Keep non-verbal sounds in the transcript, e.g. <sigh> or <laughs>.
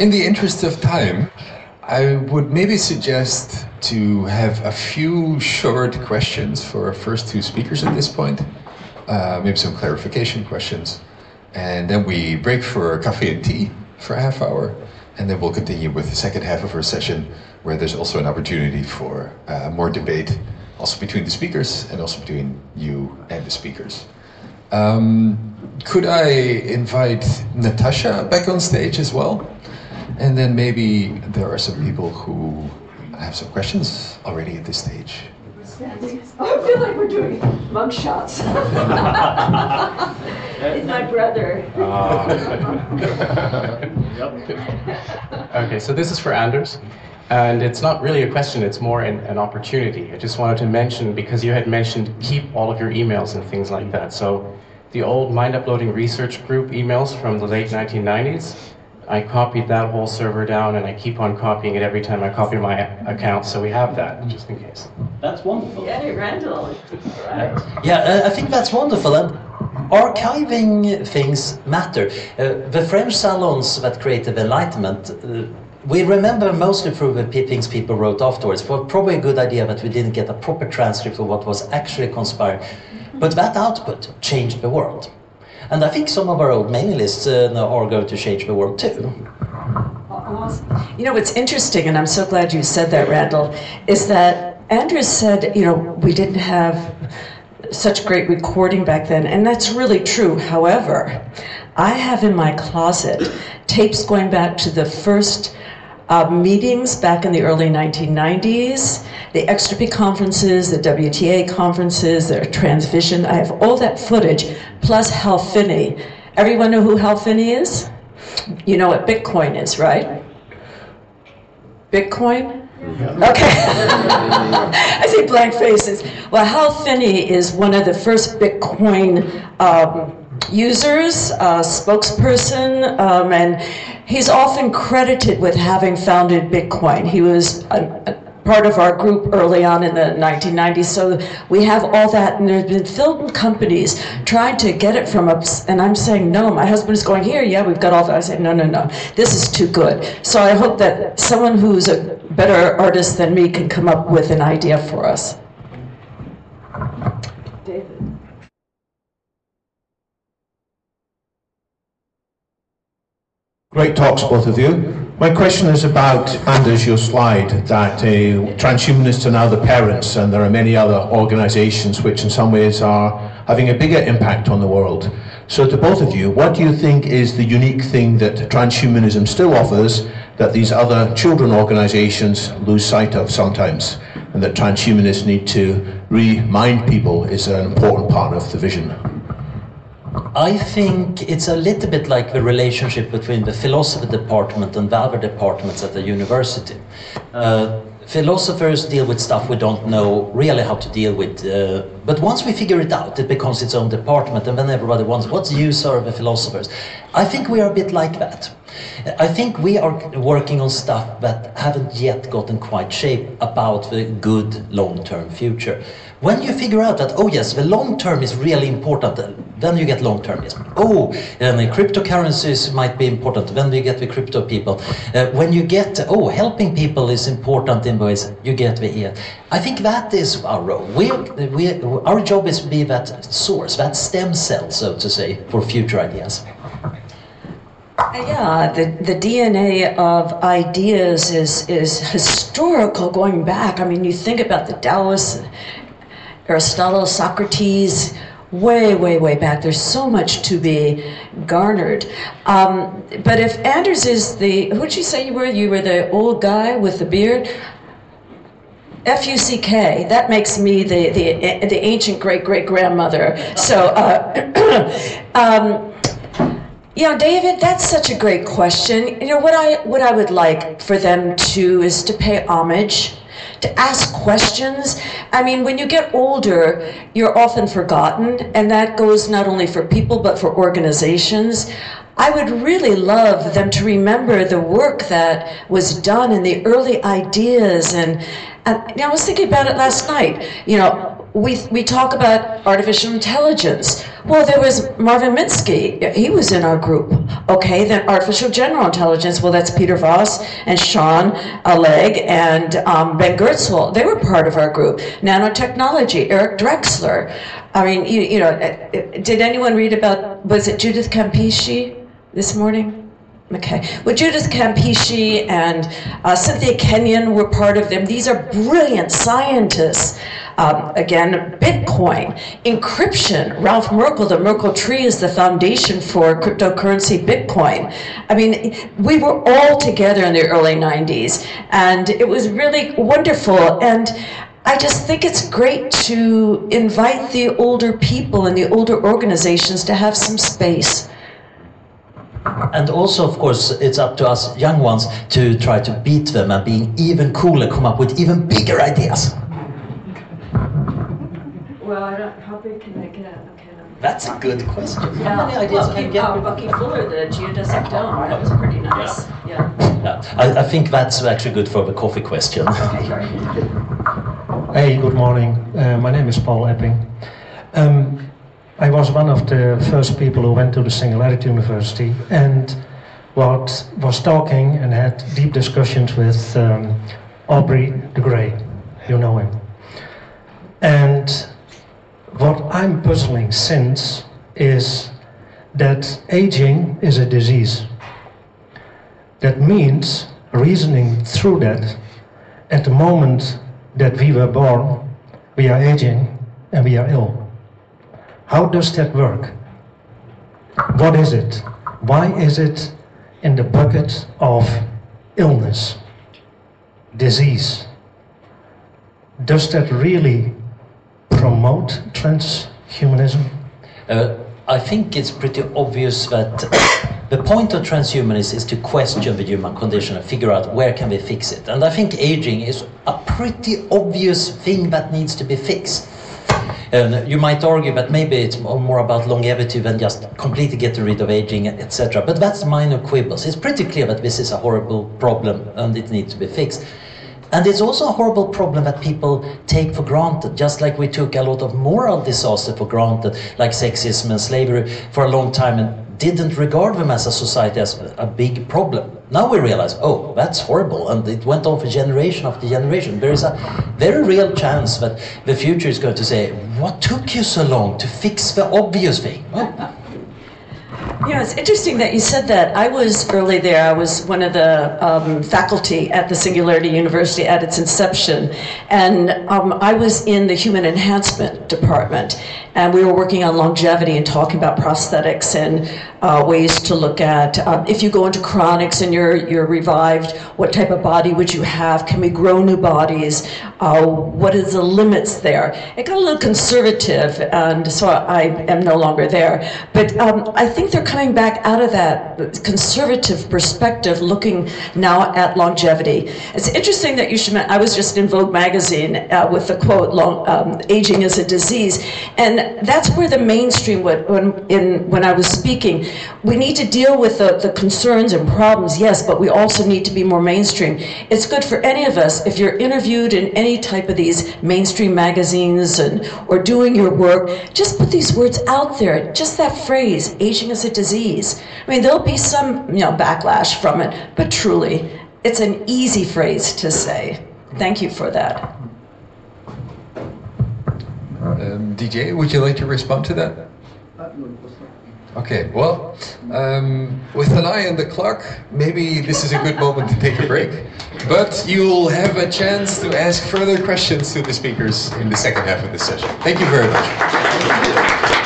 in the interest of time, I would maybe suggest to have a few short questions for our first two speakers at this point. Uh, maybe some clarification questions. And then we break for coffee and tea for a half hour. And then we'll continue with the second half of our session, where there's also an opportunity for uh, more debate, also between the speakers and also between you and the speakers. Um, could I invite Natasha back on stage as well? And then maybe there are some people who have some questions already at this stage. Oh, <laughs> I feel like we're doing mug shots. <laughs> it's my brother. Ah. <laughs> okay, so this is for Anders. And it's not really a question, it's more an, an, opportunity. I just wanted to mention, because you had mentioned keep all of your emails and things like that. So the old Mind Uploading Research Group emails from the late 1990s, I copied that whole server down and I keep on copying it every time I copy my account, so we have that just in case. That's wonderful. Yeah, Randall. Right. Yeah, uh, I think that's wonderful. And archiving things matter. Uh, the French salons that created the Enlightenment. Uh, we remember mostly through the things people wrote afterwards. It was probably a good idea that we didn't get a proper transcript of what was actually conspired. But that output changed the world. And I think some of our old mailing lists uh, are going to change the world too. You know, what's interesting, and I'm so glad you said that, Randall, is that Anders said, you know, we didn't have such great recording back then, and that's really true. However, I have in my closet tapes going back to the first uh, meetings back in the early 1990s, the Extro conferences, the WTA conferences, the Transvision. I have all that footage, plus Hal Finney. Everyone know who Hal Finney is? You know what Bitcoin is, right? Bitcoin? Okay. <laughs> I see blank faces. Well, Hal Finney is one of the first Bitcoin um, users, spokesperson, um, and he's often credited with having founded Bitcoin. He was a, a part of our group early on in the 1990s. So we have all that, and there's been film companies trying to get it from us, and I'm saying no. My husband is going here. Yeah, we've got all that. I say no, no, no. This is too good. So I hope that someone who's a better artist than me can come up with an idea for us. Great talks, both of you. My question is about, Anders, your slide, that uh, transhumanists are now the parents, and there are many other organizations which in some ways are having a bigger impact on the world. So to both of you, what do you think is the unique thing that transhumanism still offers that these other children organizations lose sight of sometimes, and that transhumanists need to remind people is an important part of the vision? I think it's a little bit like the relationship between the philosophy department and the other departments at the university. Uh, philosophers deal with stuff we don't know really how to deal with. Uh, but once we figure it out, it becomes its own department, and then everybody wants, what's the use of the philosophers? I think we are a bit like that. I think we are working on stuff that haven't yet gotten quite shape about the good long-term future. When you figure out that, oh yes, the long term is really important, then you get long termism. Oh, and cryptocurrencies might be important, then you get the crypto people. Uh, when you get, oh, helping people is important in ways, you get the EA. I think that is our role. We, we, our job is to be that source, that stem cell, so to say, for future ideas. Yeah, the, the DNA of ideas is, is historical going back. I mean, you think about the Taoists, Aristotle, Socrates, way, way, way back. There's so much to be garnered. Um, but if Anders is the, who'd you say you were? You were the old guy with the beard? F-U-C-K, that makes me the, the, the ancient great-great-grandmother. So, uh, <clears throat> um, you know, David, that's such a great question. You know, what I, what I would like for them to is to pay homage to ask questions. I mean, when you get older, you're often forgotten, and that goes not only for people but for organizations. I would really love them to remember the work that was done and the early ideas and And I was thinking about it last night. You know, we, we talk about artificial intelligence. Well, there was Marvin Minsky. He was in our group. Okay, then artificial general intelligence. Well, that's Peter Voss and Shane Legg and um, Ben Goertzel. They were part of our group. Nanotechnology, Eric Drexler. I mean, you, you know, uh, uh, did anyone read about, was it Judith Campisi this morning? Okay. Well, Judith Campisi and uh, Cynthia Kenyon were part of them. These are brilliant scientists. Um, again, Bitcoin, encryption. Ralph Merkle, the Merkle tree is the foundation for cryptocurrency Bitcoin. I mean, we were all together in the early 90s, and it was really wonderful. And I just think it's great to invite the older people and the older organizations to have some space. And also, of course, it's up to us young ones to try to beat them and being even cooler, come up with even bigger ideas. Well, I don't, how big can I get? Okay. That's a good question. Yeah, How many ideas well, can you Bucky, get? uh, Bucky Fuller, the geodesic dome, that was pretty nice. Yeah. Yeah, I, I think that's actually good for the coffee question. <laughs> Hey, good morning. Uh, my name is Paul Epping. Um, I was one of the first people who went to the Singularity University and what was talking and had deep discussions with um, Aubrey de Grey. You know him. And what I'm puzzling since is that aging is a disease. That means reasoning through that at the moment that we were born, we are aging and we are ill. How does that work? What is it? Why is it in the bucket of illness, disease? Does that really promote transhumanism? Uh, I think it's pretty obvious that <coughs> the point of transhumanism is to question the human condition and figure out where can we fix it. And I think aging is a pretty obvious thing that needs to be fixed. And you might argue that maybe it's more about longevity than just completely getting rid of aging, etc. But that's minor quibbles. It's pretty clear that this is a horrible problem and it needs to be fixed. And it's also a horrible problem that people take for granted, just like we took a lot of moral disaster for granted, like sexism and slavery, for a long time and didn't regard them as a society as a big problem. Now we realize, oh, that's horrible, and it went on for generation after generation. There is a very real chance that the future is going to say, what took you so long to fix the obvious thing? Well, Yeah, it's interesting that you said that. I was early there. I was one of the um, faculty at the Singularity University at its inception. And um, I was in the Human Enhancement Department. And we were working on longevity and talking about prosthetics and uh, ways to look at uh, if you go into cryonics and you're, you're revived, what type of body would you have? Can we grow new bodies? Uh, what is the limits there? It got a little conservative, and so I am no longer there. But um, I think they're coming back out of that conservative perspective, looking now at longevity. It's interesting that you should. I was just in Vogue magazine uh, with the quote, long, um, "Aging is a disease," and that's where the mainstream. Would, when in when I was speaking, we need to deal with the, the concerns and problems, yes, but we also need to be more mainstream. It's good for any of us if you're interviewed in any type of these mainstream magazines and or doing your work, just put these words out there. Just that phrase, aging is a disease. I mean, there'll be some, you know, backlash from it, but truly, it's an easy phrase to say. Thank you for that. Um, DJ, would you like to respond to that? Okay, well, um, with an eye on the clock, maybe this is a good moment to take a break. But you'll have a chance to ask further questions to the speakers in the second half of the session. Thank you very much.